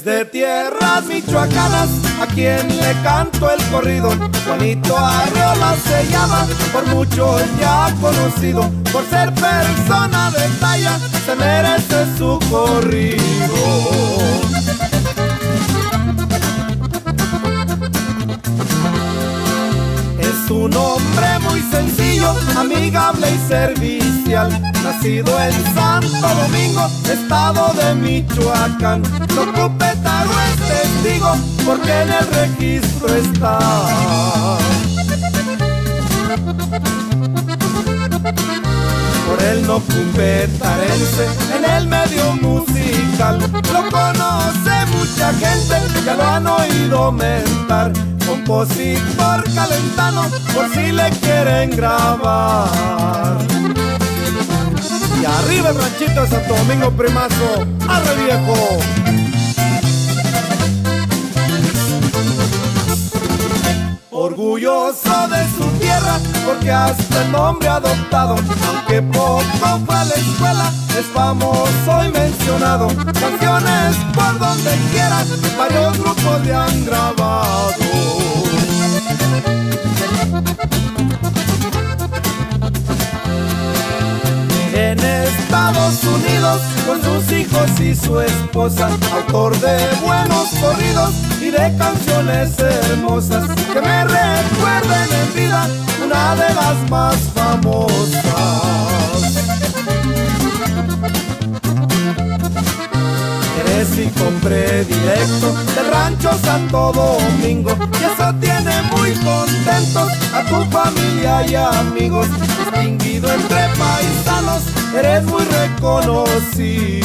tierras michoacanas, a quien le canto el corrido. Juanito Arreola se llama, por muchos ya conocido, por ser persona de talla, se merece su corrido. Es un hombre muy sencillo, amigable y servicial, nacido en Santo Domingo, estado de Michoacán. No Cupetaro es testigo, porque en el registro está. Por el no cumpetarense en el medio musical lo conoce mucha gente, ya lo han oído mentar compositor calentano por si le quieren grabar. Y arriba el ranchito de Santo Domingo Primazo, arre viejo. Orgulloso de su tierra, porque hasta el nombre adoptado, aunque poco fue a la escuela, es famoso y mencionado. Canciones por donde quiera, varios grupos le han grabado. Con sus hijos y su esposa, autor de buenos corridos y de canciones hermosas que me recuerden en vida una de las más famosas. Eres hijo predilecto del rancho Santo Domingo y eso tiene muy contentos a tu familia y amigos. Distinguido entre eres muy reconocido.